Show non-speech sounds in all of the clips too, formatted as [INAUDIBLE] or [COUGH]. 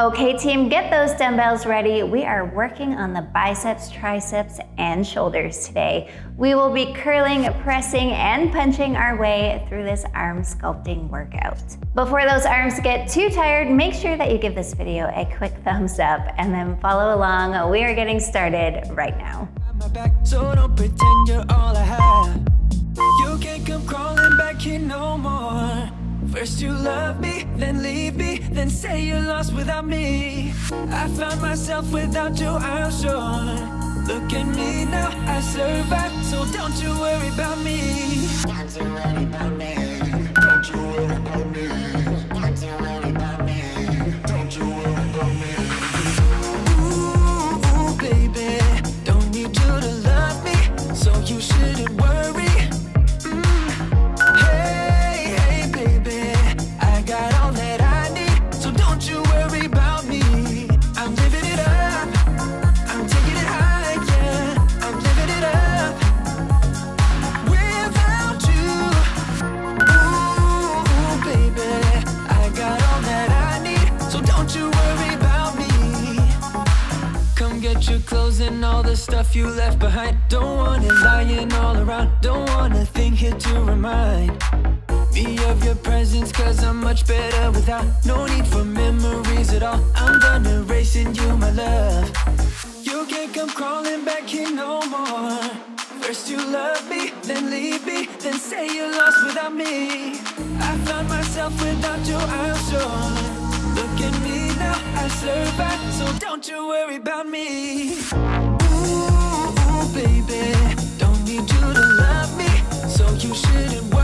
Okay team, get those dumbbells ready. We are working on the biceps, triceps, and shoulders today. We will be curling, pressing, and punching our way through this arm sculpting workout. Before those arms get too tired, make sure that you give this video a quick thumbs up and then follow along. We are getting started right now. First you love me, then leave me, then say you're lost without me. I found myself without you, I'm sure. Look at me now, I survived, so don't you worry about me. Don't you worry about me. Don't you worry about me. The stuff you left behind. Don't want it lying all around. Don't want a thing here to remind me of your presence Cause I'm much better without. No need for memories at all. I'm done erasing you, my love. You can't come crawling back here no more. First you love me, then leave me Then say you're lost without me. I found myself without you, I'm sure. Look at me now, I survived So don't you worry about me baby. Don't need you to love me So you shouldn't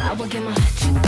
I will get my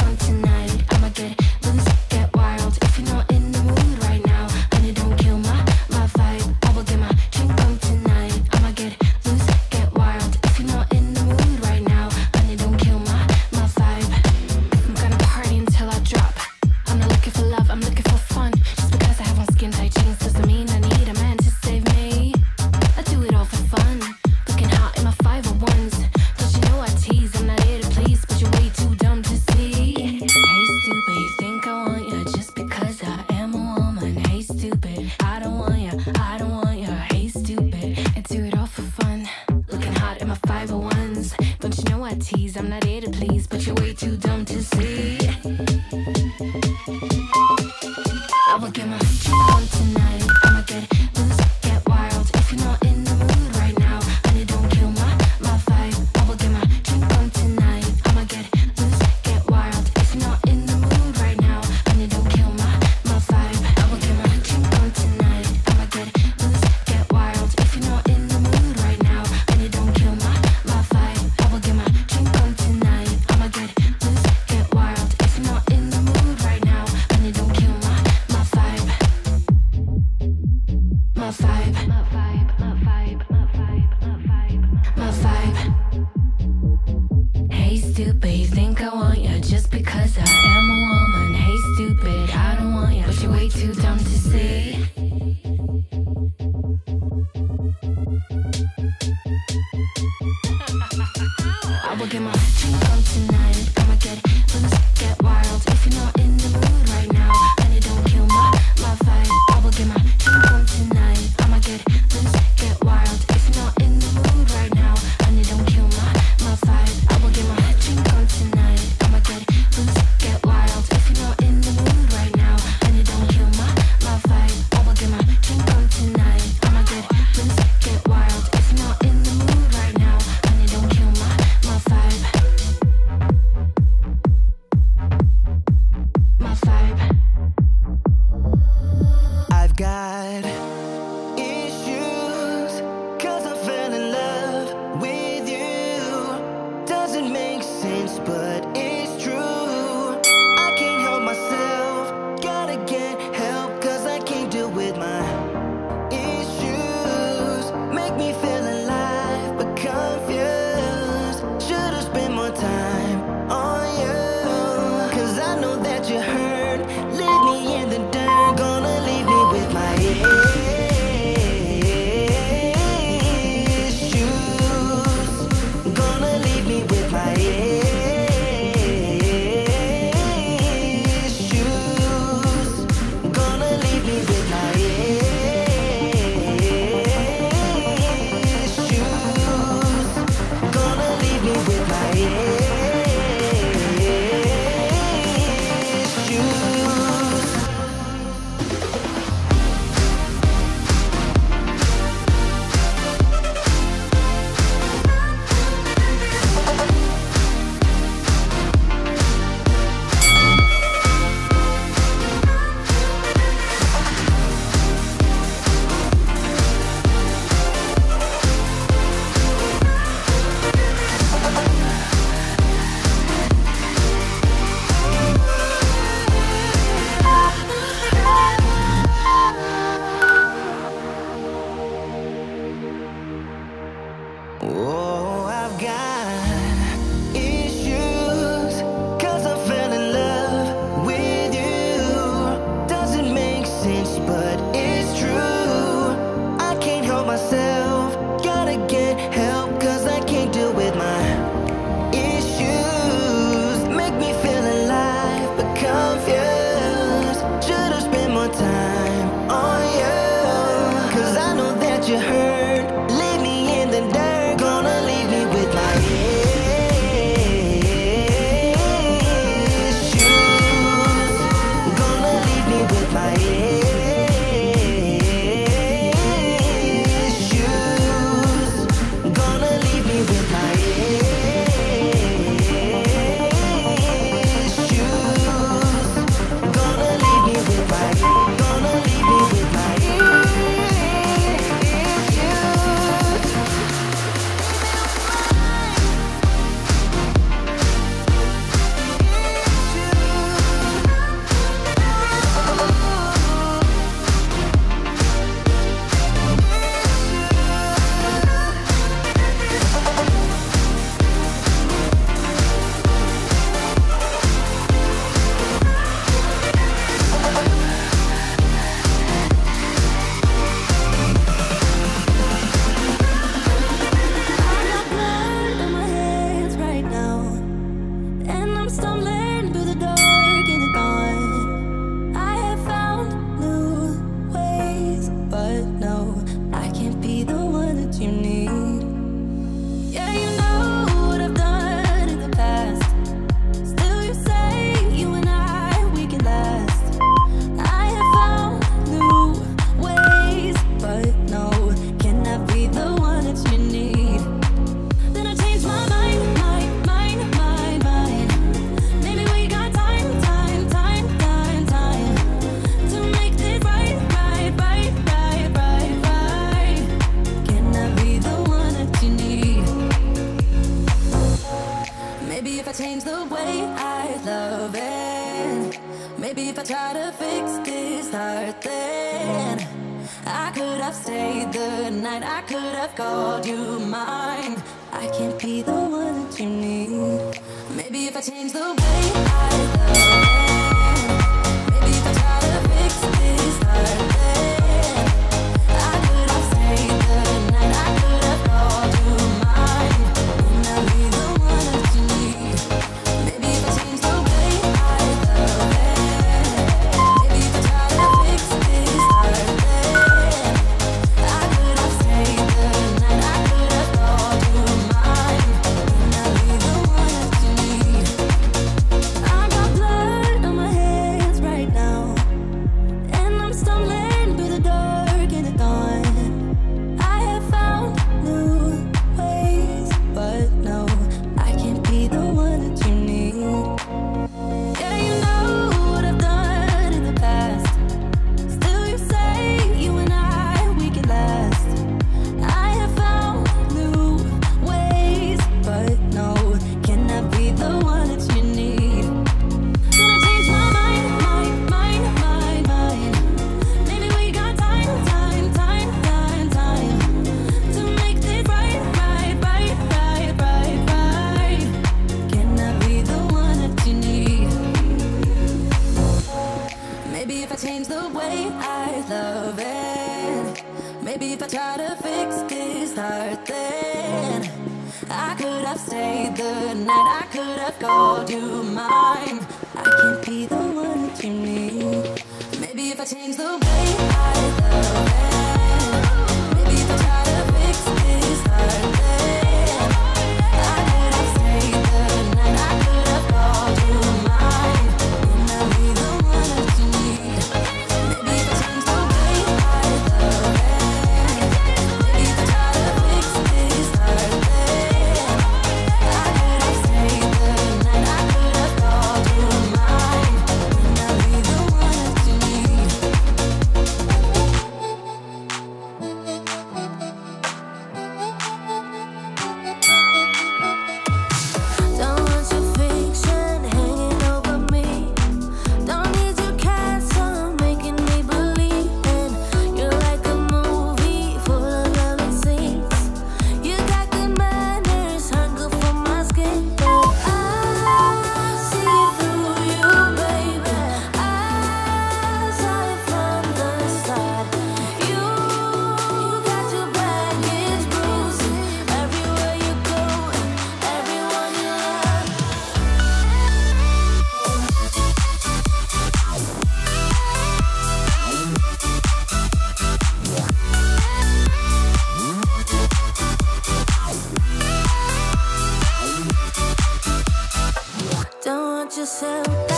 yourself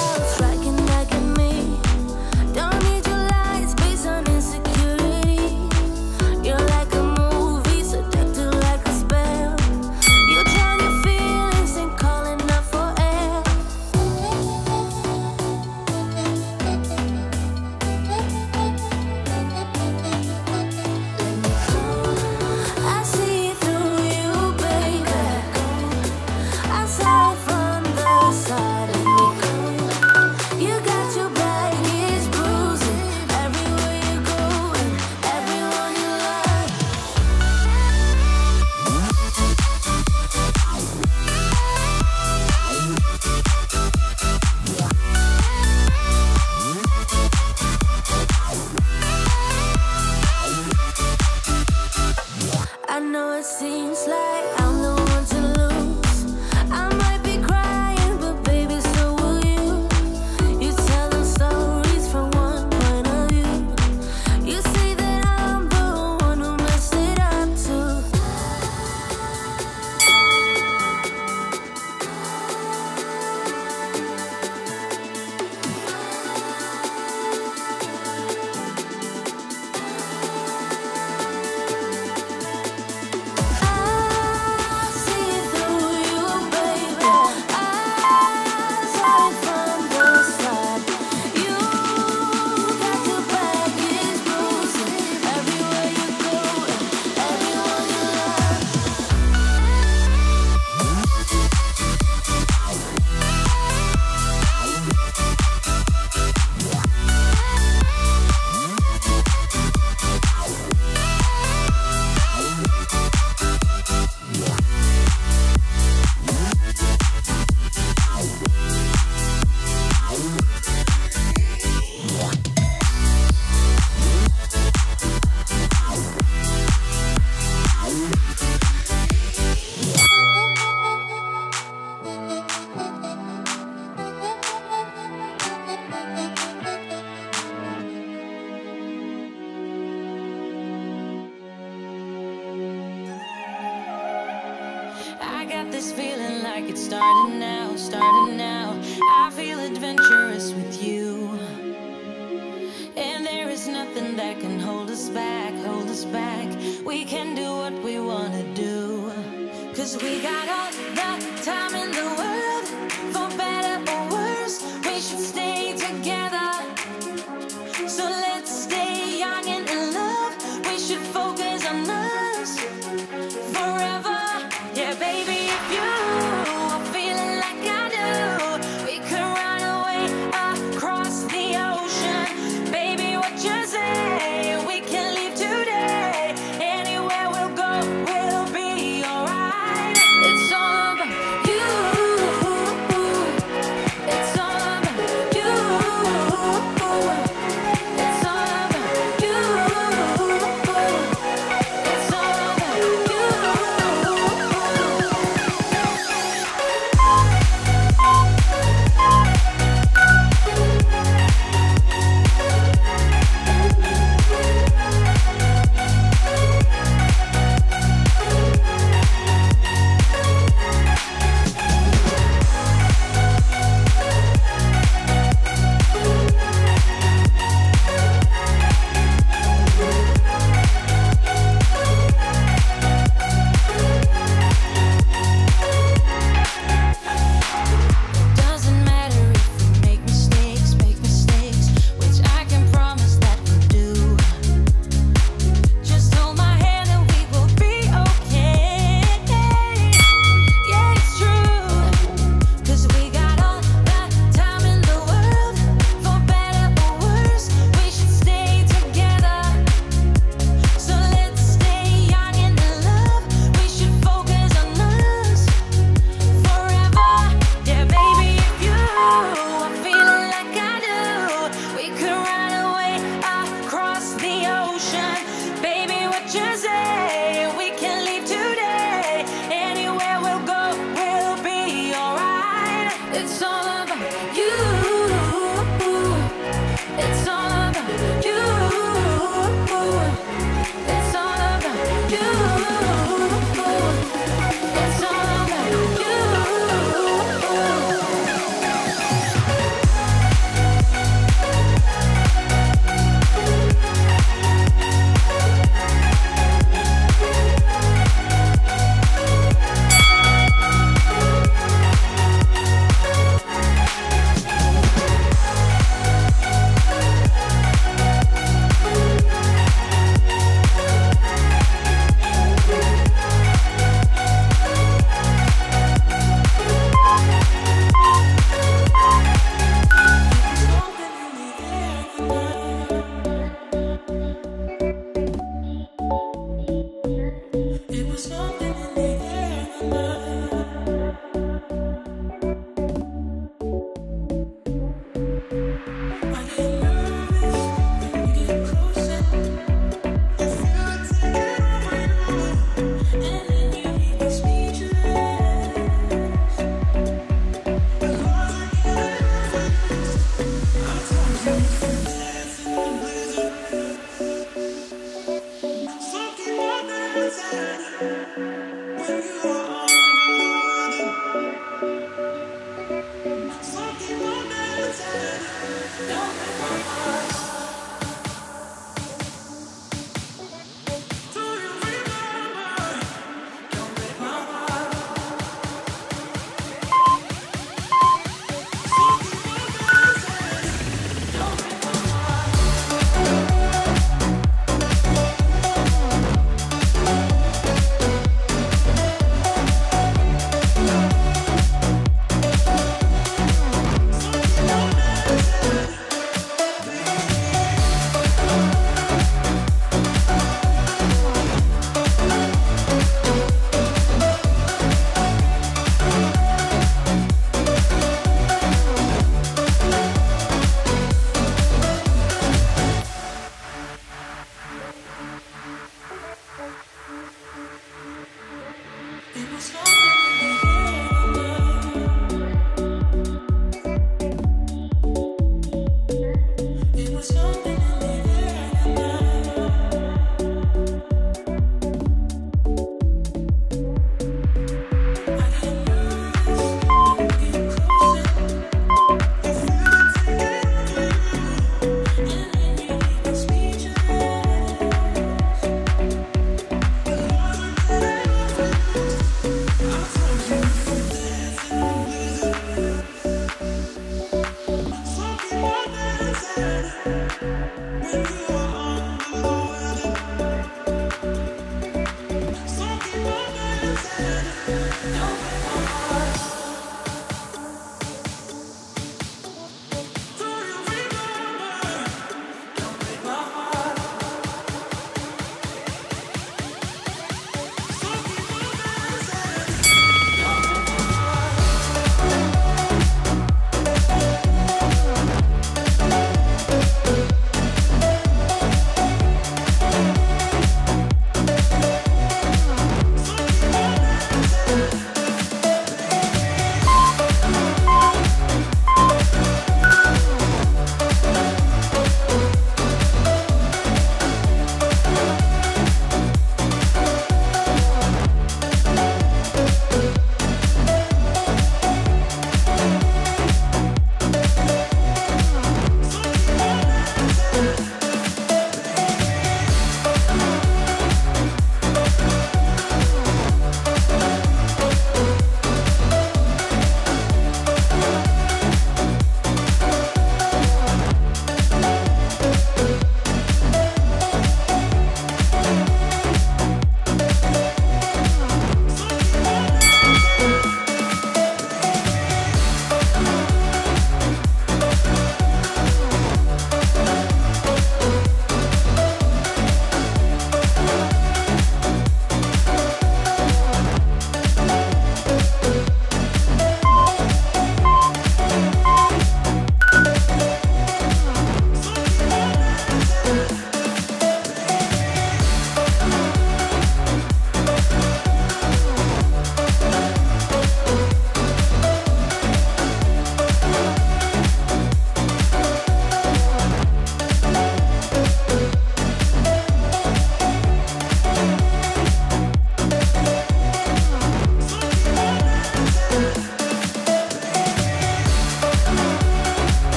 Cause we got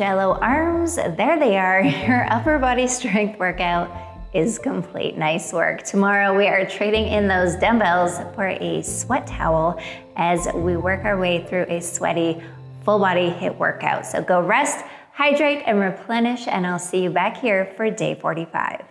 Jello arms. There they are. [LAUGHS] Your upper body strength workout is complete. Nice work. Tomorrow we are trading in those dumbbells for a sweat towel as we work our way through a sweaty full body HIIT workout. So go rest, hydrate, and replenish, and I'll see you back here for day 45.